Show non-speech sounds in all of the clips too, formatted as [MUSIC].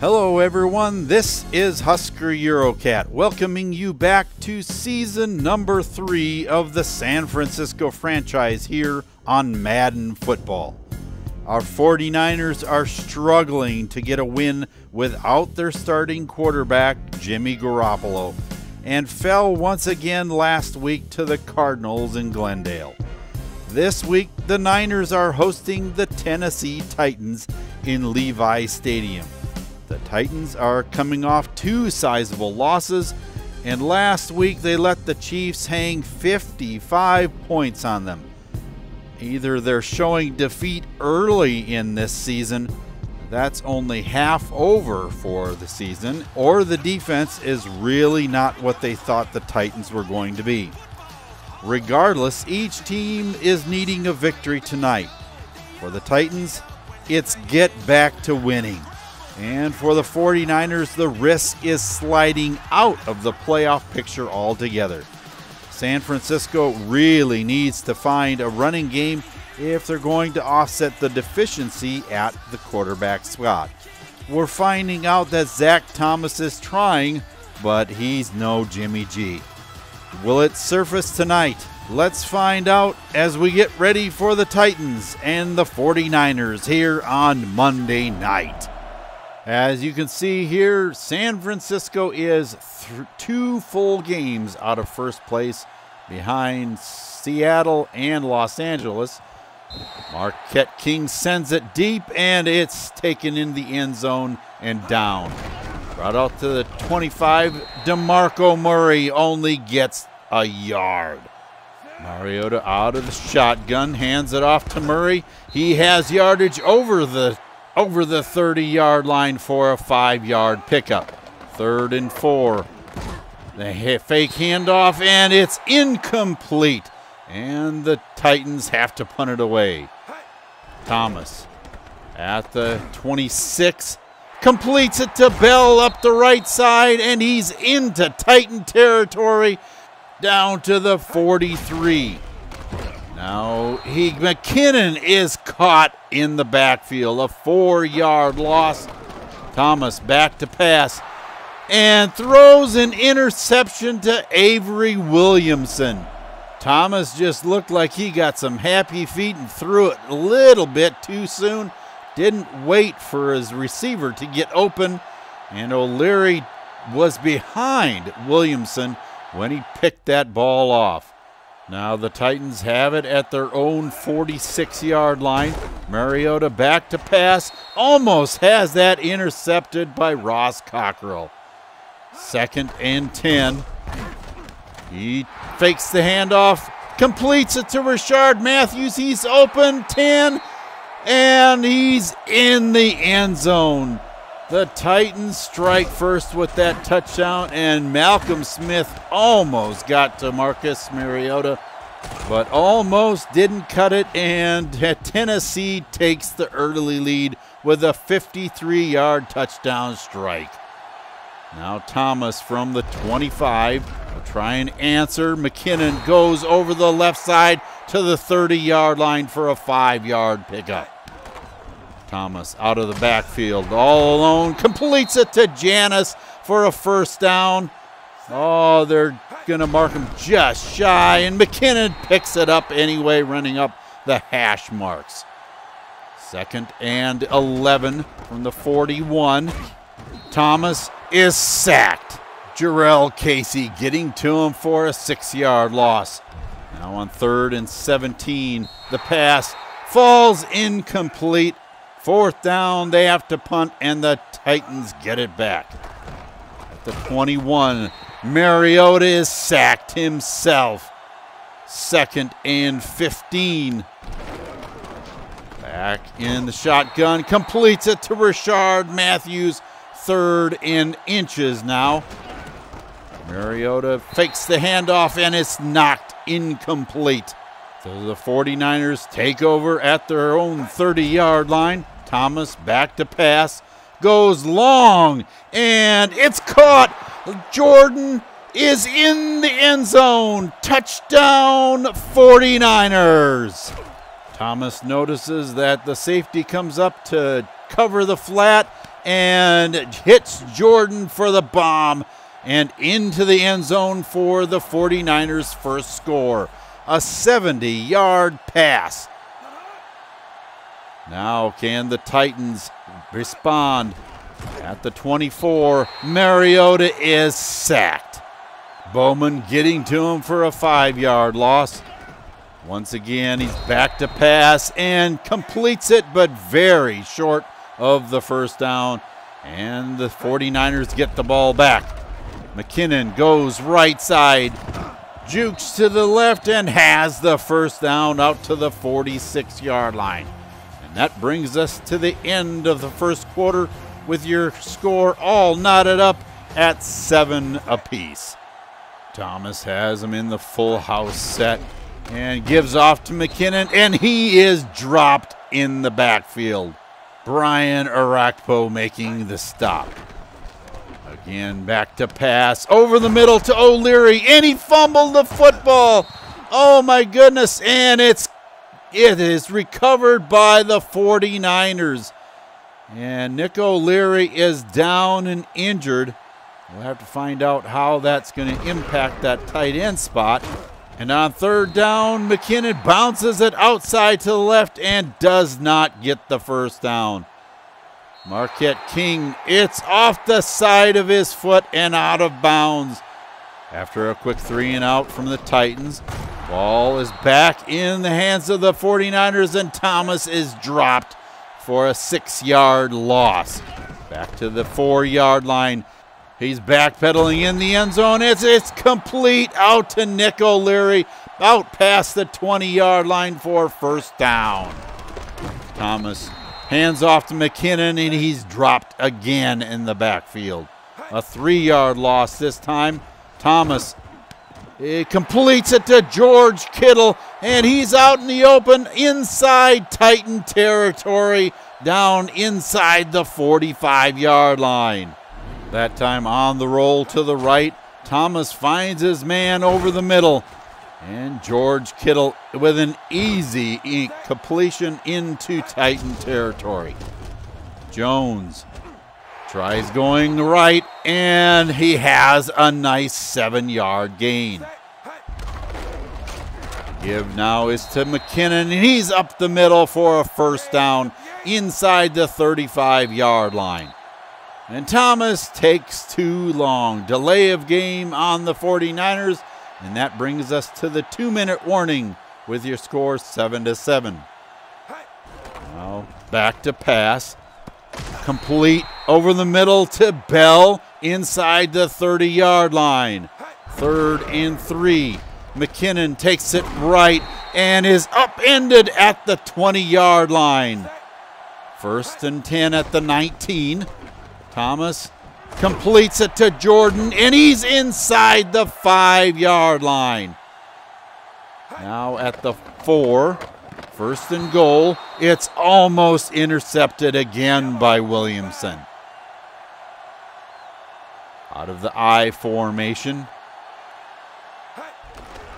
Hello, everyone. This is Husker Eurocat, welcoming you back to season number three of the San Francisco franchise here on Madden Football. Our 49ers are struggling to get a win without their starting quarterback, Jimmy Garoppolo, and fell once again last week to the Cardinals in Glendale. This week, the Niners are hosting the Tennessee Titans in Levi Stadium. The Titans are coming off two sizable losses, and last week they let the Chiefs hang 55 points on them. Either they're showing defeat early in this season, that's only half over for the season, or the defense is really not what they thought the Titans were going to be. Regardless, each team is needing a victory tonight. For the Titans, it's get back to winning. And for the 49ers, the risk is sliding out of the playoff picture altogether. San Francisco really needs to find a running game if they're going to offset the deficiency at the quarterback spot. We're finding out that Zach Thomas is trying, but he's no Jimmy G. Will it surface tonight? Let's find out as we get ready for the Titans and the 49ers here on Monday night. As you can see here, San Francisco is two full games out of first place behind Seattle and Los Angeles. Marquette King sends it deep and it's taken in the end zone and down. Brought out to the 25. DeMarco Murray only gets a yard. Mariota out of the shotgun, hands it off to Murray. He has yardage over the over the 30 yard line for a five yard pickup. Third and four. The fake handoff, and it's incomplete. And the Titans have to punt it away. Thomas at the 26 completes it to Bell up the right side, and he's into Titan territory down to the 43. Now he McKinnon is caught in the backfield, a four-yard loss. Thomas back to pass and throws an interception to Avery Williamson. Thomas just looked like he got some happy feet and threw it a little bit too soon. Didn't wait for his receiver to get open, and O'Leary was behind Williamson when he picked that ball off. Now the Titans have it at their own 46 yard line. Mariota back to pass, almost has that intercepted by Ross Cockrell. Second and 10. He fakes the handoff, completes it to Rishard Matthews. He's open 10, and he's in the end zone. The Titans strike first with that touchdown, and Malcolm Smith almost got to Marcus Mariota, but almost didn't cut it. And [LAUGHS] Tennessee takes the early lead with a 53 yard touchdown strike. Now Thomas from the 25 will try and answer. McKinnon goes over the left side to the 30 yard line for a five yard pickup. Thomas out of the backfield, all alone, completes it to Janis for a first down. Oh, they're going to mark him just shy, and McKinnon picks it up anyway, running up the hash marks. Second and 11 from the 41. Thomas is sacked. Jurrell Casey getting to him for a six yard loss. Now on third and 17, the pass falls incomplete Fourth down, they have to punt, and the Titans get it back. At the 21, Mariota is sacked himself. Second and 15. Back in the shotgun, completes it to Rishard Matthews. Third in inches now. Mariota fakes the handoff, and it's knocked incomplete. So the 49ers take over at their own 30 yard line. Thomas back to pass, goes long, and it's caught. Jordan is in the end zone. Touchdown 49ers. Thomas notices that the safety comes up to cover the flat, and hits Jordan for the bomb and into the end zone for the 49ers' first score. A 70 yard pass. Now, can the Titans respond? At the 24, Mariota is sacked. Bowman getting to him for a five yard loss. Once again, he's back to pass and completes it, but very short of the first down. And the 49ers get the ball back. McKinnon goes right side, jukes to the left, and has the first down out to the 46 yard line. And that brings us to the end of the first quarter with your score all knotted up at seven apiece. Thomas has him in the full house set and gives off to McKinnon, and he is dropped in the backfield. Brian Orakpo making the stop. Again, back to pass over the middle to O'Leary, and he fumbled the football. Oh my goodness, and it's it is recovered by the 49ers. And Nick O'Leary is down and injured. We'll have to find out how that's going to impact that tight end spot. And on third down, McKinnon bounces it outside to the left and does not get the first down. Marquette King, it's off the side of his foot and out of bounds. After a quick three and out from the Titans, ball is back in the hands of the 49ers, and Thomas is dropped for a six yard loss. Back to the four yard line. He's backpedaling in the end zone. It's, it's complete out to Nick O'Leary, out past the 20 yard line for first down. Thomas hands off to McKinnon, and he's dropped again in the backfield. A three yard loss this time. Thomas it completes it to George Kittle, and he's out in the open inside Titan territory, down inside the 45 yard line. That time on the roll to the right. Thomas finds his man over the middle. And George Kittle with an easy completion into Titan territory. Jones tries going right, and he has a nice seven yard gain. Give now is to McKinnon, and he's up the middle for a first down inside the 35 yard line. And Thomas takes too long. Delay of game on the 49ers, and that brings us to the two minute warning with your score 7 to 7. Now back to pass. Complete over the middle to Bell inside the 30 yard line. Third and three. McKinnon takes it right and is upended at the 20 yard line. First and 10 at the 19. Thomas completes it to Jordan, and he's inside the five yard line. Now at the four, first and goal. It's almost intercepted again by Williamson. Out of the I formation.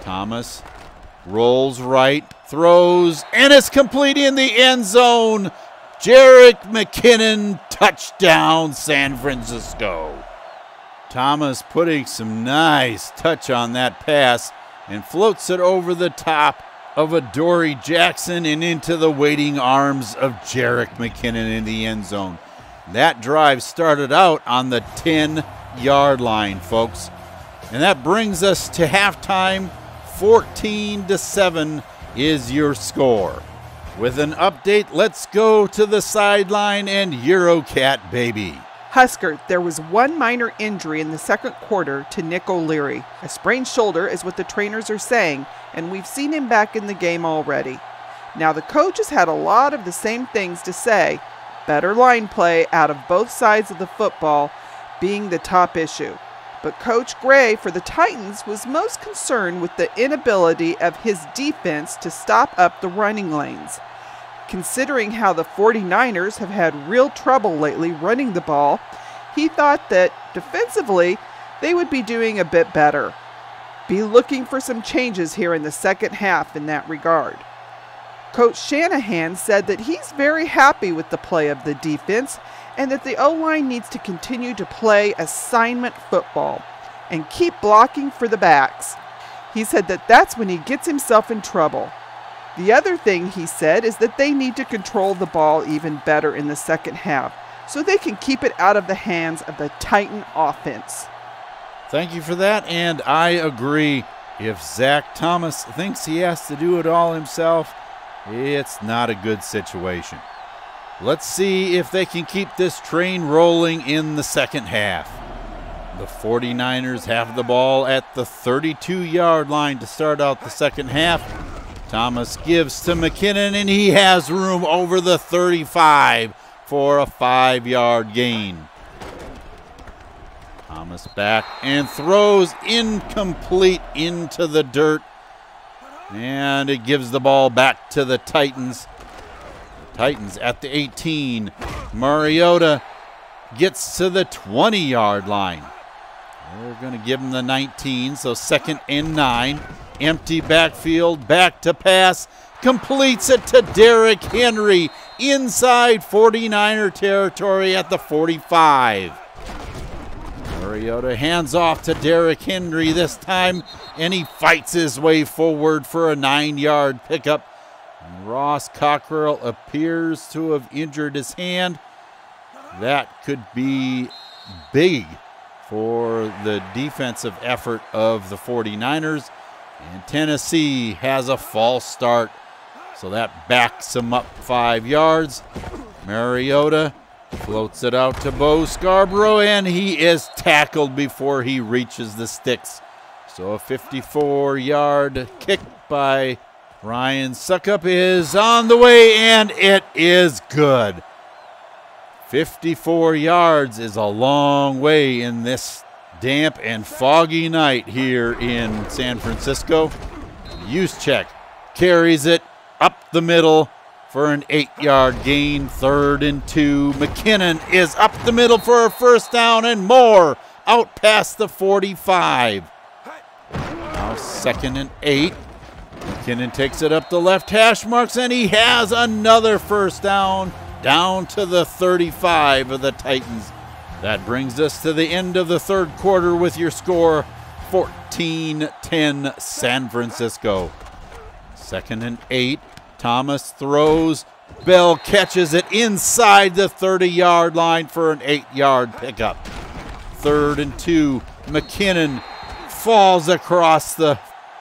Thomas rolls right, throws, and it's complete in the end zone. Jerick McKinnon, touchdown, San Francisco. Thomas putting some nice touch on that pass and floats it over the top of Adoree' Jackson and into the waiting arms of Jerick McKinnon in the end zone. That drive started out on the 10 yard line, folks. And that brings us to halftime. 14 to 7 is your score. With an update, let's go to the sideline and Eurocat baby. Husker, there was one minor injury in the second quarter to Nick O'Leary. A sprained shoulder is what the trainers are saying, and we've seen him back in the game already. Now, the coach has had a lot of the same things to say better line play out of both sides of the football being the top issue. But Coach Gray for the Titans was most concerned with the inability of his defense to stop up the running lanes. Considering how the 49ers have had real trouble lately running the ball, he thought that defensively they would be doing a bit better. Be looking for some changes here in the second half in that regard. Coach Shanahan said that he's very happy with the play of the defense and that the O line needs to continue to play assignment football and keep blocking for the backs. He said that that's when he gets himself in trouble. The other thing he said is that they need to control the ball even better in the second half so they can keep it out of the hands of the Titan offense. Thank you for that, and I agree. If Zach Thomas thinks he has to do it all himself, it's not a good situation. Let's see if they can keep this train rolling in the second half. The 49ers have the ball at the 32 yard line to start out the second half. Thomas gives to McKinnon, and he has room over the 35 for a five yard gain. Thomas back and throws incomplete into the dirt. And it gives the ball back to the Titans. The Titans at the 18. Mariota gets to the 20 yard line. They're going to give him the 19, so second and nine. Empty backfield, back to pass. Completes it to Derrick Henry inside 49er territory at the 45. Mariota hands off to Derrick Henry this time, and he fights his way forward for a nine yard pickup. And Ross Cockrell appears to have injured his hand. That could be big for the defensive effort of the 49ers. And Tennessee has a false start, so that backs him up five yards. Mariota floats it out to Bo Scarborough, and he is tackled before he reaches the sticks. So a 54 yard kick by Ryan Succop is on the way, and it is good. 54 yards is a long way in this damp and foggy night here in San Francisco. Juszczyk carries it up the middle for an eight yard gain, third and two. McKinnon is up the middle for a first down and more out past the 45. Now second and eight. McKinnon takes it up the left hash marks and he has another first down down to the 35 of the Titans. That brings us to the end of the third quarter with your score 14 10 San Francisco. Second and eight. Thomas throws. Bell catches it inside the 30 yard line for an eight yard pickup. Third and two. McKinnon falls across the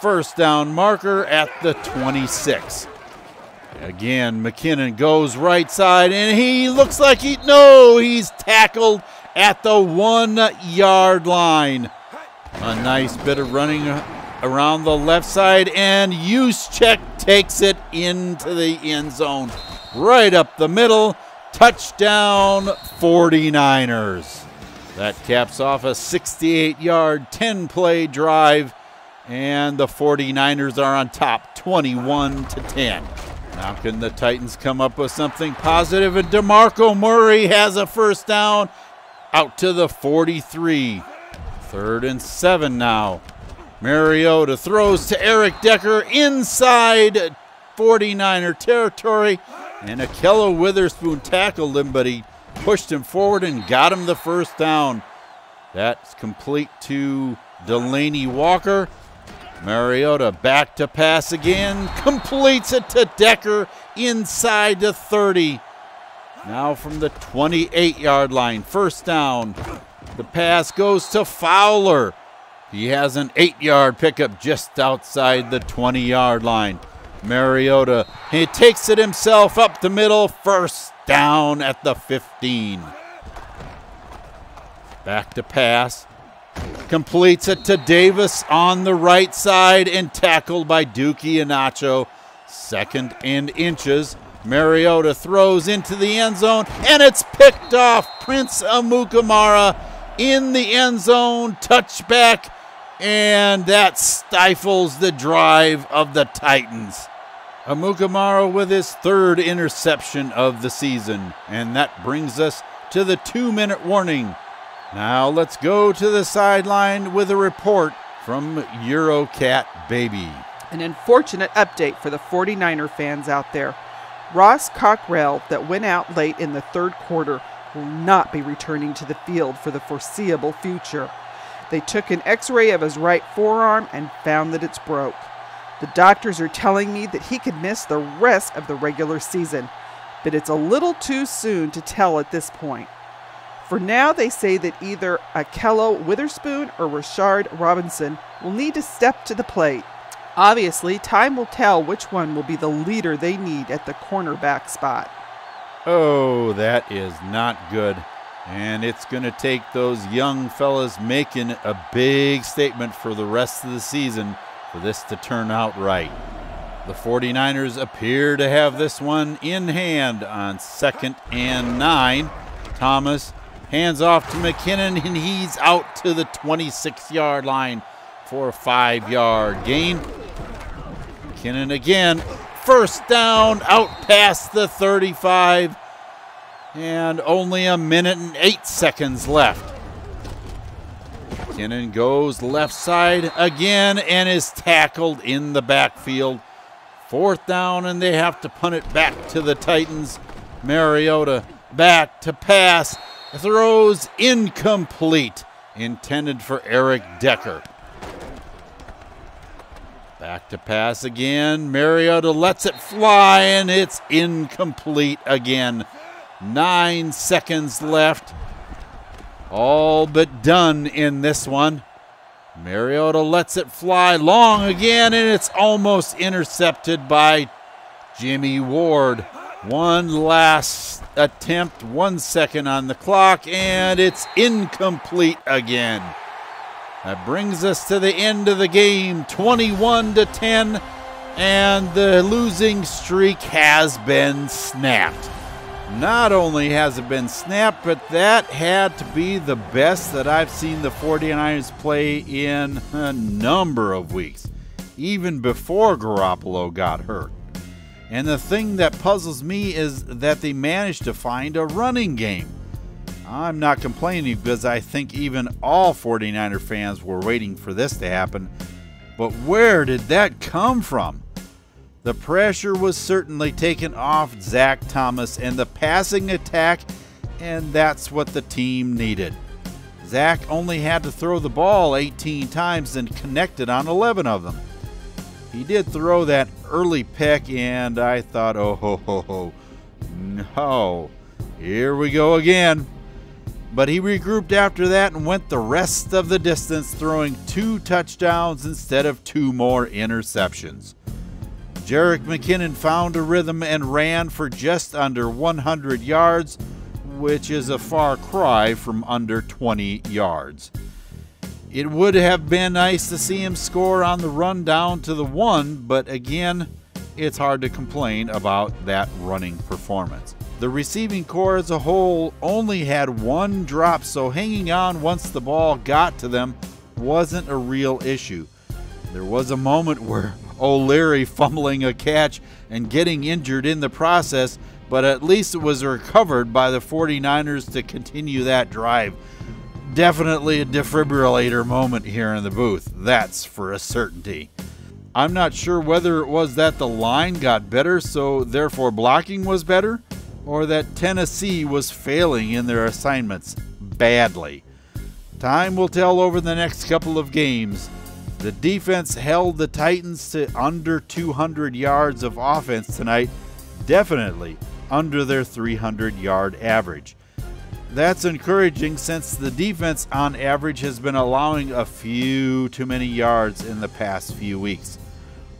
first down marker at the 26. Again, McKinnon goes right side, and he looks like he no, he's tackled at the one yard line. A nice bit of running around the left side, and Juszczyk takes it into the end zone. Right up the middle. Touchdown 49ers. That caps off a 68 yard, 10 play drive, and the 49ers are on top 21 to 10. Now, can the Titans come up with something positive? And DeMarco Murray has a first down out to the 43. Third and seven now. Mariota throws to Eric Decker inside 49er territory. And Ahkello Witherspoon tackled him, but he pushed him forward and got him the first down. That's complete to Delanie Walker. Mariota back to pass again, completes it to Decker inside the 30. Now from the 28 yard line, first down. The pass goes to Fowler. He has an eight yard pickup just outside the 20 yard line. Mariota, he takes it himself up the middle, first down at the 15. Back to pass. Completes it to Davis on the right side and tackled by Duke Ihenacho. Second and inches. Mariota throws into the end zone and it's picked off. Prince Amukamara in the end zone. Touchback. And that stifles the drive of the Titans. Amukamara with his third interception of the season. And that brings us to the two minute warning. Now let's go to the sideline with a report from Eurocat Baby. An unfortunate update for the 49er fans out there. Ross Cockrell, that went out late in the third quarter, will not be returning to the field for the foreseeable future. They took an x ray of his right forearm and found that it's broke. The doctors are telling me that he could miss the rest of the regular season, but it's a little too soon to tell at this point. For now, they say that either Ahkello Witherspoon or Rashard Robinson will need to step to the plate. Obviously, time will tell which one will be the leader they need at the cornerback spot. Oh, that is not good. And it's going to take those young fellas making a big statement for the rest of the season for this to turn out right. The 49ers appear to have this one in hand on second and nine. Thomas hands off to McKinnon, and he's out to the 26 yard line for a five yard gain. McKinnon again, first down, out past the 35, and only a minute and eight seconds left. McKinnon goes left side again and is tackled in the backfield. Fourth down, and they have to punt it back to the Titans. Mariota back to pass, throws incomplete, intended for Eric Decker. Back to pass again. Mariota lets it fly, and it's incomplete again. Nine seconds left. All but done in this one. Mariota lets it fly long again, and it's almost intercepted by Jimmy Ward. One last attempt, one second on the clock, and it's incomplete again. That brings us to the end of the game, 21 to 10, and the losing streak has been snapped. Not only has it been snapped, but that had to be the best that I've seen the 49ers play in a number of weeks, even before Garoppolo got hurt. And the thing that puzzles me is that they managed to find a running game. I'm not complaining because I think even all 49er fans were waiting for this to happen. But where did that come from? The pressure was certainly taken off Zach Thomas and the passing attack, and that's what the team needed. Zach only had to throw the ball 18 times and connected on 11 of them. He did throw that early pick, and I thought, oh, ho, ho, ho, no, here we go again. But he regrouped after that and went the rest of the distance, throwing two touchdowns instead of two more interceptions. Jerick McKinnon found a rhythm and ran for just under 100 yards, which is a far cry from under 20 yards. It would have been nice to see him score on the run down to the one, but again, it's hard to complain about that running performance. The receiving corps as a whole only had one drop, so hanging on once the ball got to them wasn't a real issue. There was a moment where [LAUGHS] O'Leary fumbling a catch and getting injured in the process, but at least it was recovered by the 49ers to continue that drive. Definitely a defibrillator moment here in the booth, that's for a certainty. I'm not sure whether it was that the line got better, so therefore blocking was better, or that Tennessee was failing in their assignments badly. Time will tell over the next couple of games. The defense held the Titans to under 200 yards of offense tonight, definitely under their 300 yard average. That's encouraging since the defense on average has been allowing a few too many yards in the past few weeks.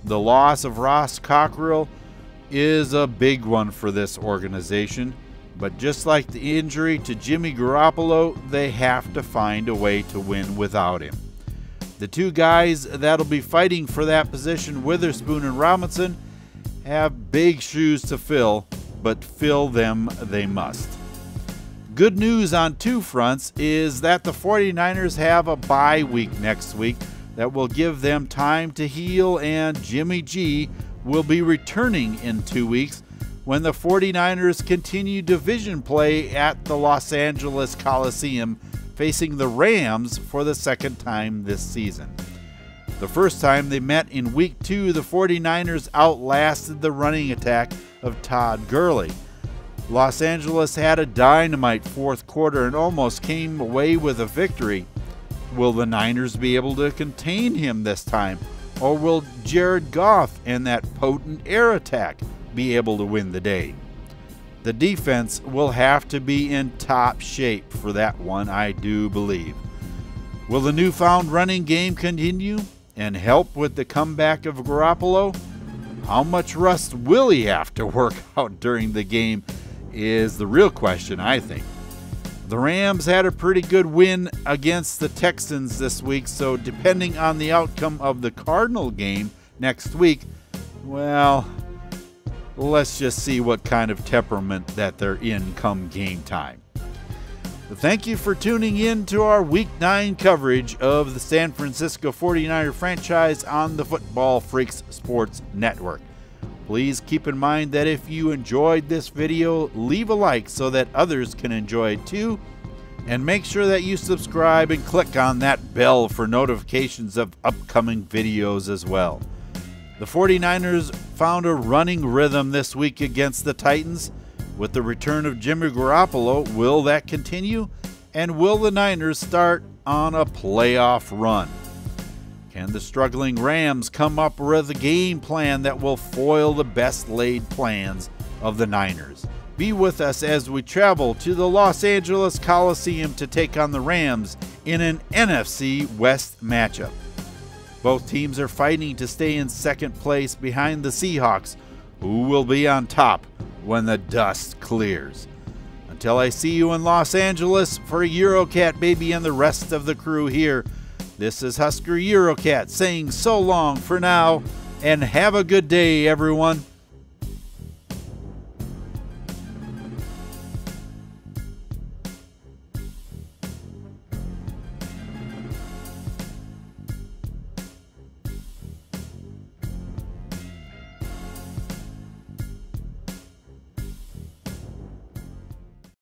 The loss of Ross Cockrell is a big one for this organization, but just like the injury to Jimmy Garoppolo, they have to find a way to win without him. The two guys that'll be fighting for that position, Witherspoon and Robinson, have big shoes to fill, but fill them they must. Good news on two fronts is that the 49ers have a bye week next week that will give them time to heal, and Jimmy G will be returning in two weeks when the 49ers continue division play at the Los Angeles Coliseum facing the Rams for the second time this season. The first time they met in week two, the 49ers outlasted the running attack of Todd Gurley. Los Angeles had a dynamite fourth quarter and almost came away with a victory. Will the Niners be able to contain him this time? Or will Jared Goff and that potent air attack be able to win the day? The defense will have to be in top shape for that one, I do believe. Will the newfound running game continue and help with the comeback of Garoppolo? How much rust will he have to work [LAUGHS] out during the game is the real question, I think. The Rams had a pretty good win against the Texans this week, so depending on the outcome of the Cardinal game next week, well, let's just see what kind of temperament that they're in come game time. thank you for tuning in to our Week 9 coverage of the San Francisco 49er franchise on the Football Freaks Sports Network. Please keep in mind that if you enjoyed this video, leave a like so that others can enjoy it too. And make sure that you subscribe and click on that bell for notifications of upcoming videos as well. The 49ers found a running rhythm this week against the Titans. With the return of Jimmy Garoppolo, will that continue? And will the Niners start on a playoff run? Can the struggling Rams come up with a game plan that will foil the best laid plans of the Niners? Be with us as we travel to the Los Angeles Coliseum to take on the Rams in an NFC West matchup. Both teams are fighting to stay in second place behind the Seahawks, who will be on top when the dust clears. Until I see you in Los Angeles for Eurocat Baby and the rest of the crew here, this is Husker Eurocat saying so long for now and have a good day, everyone.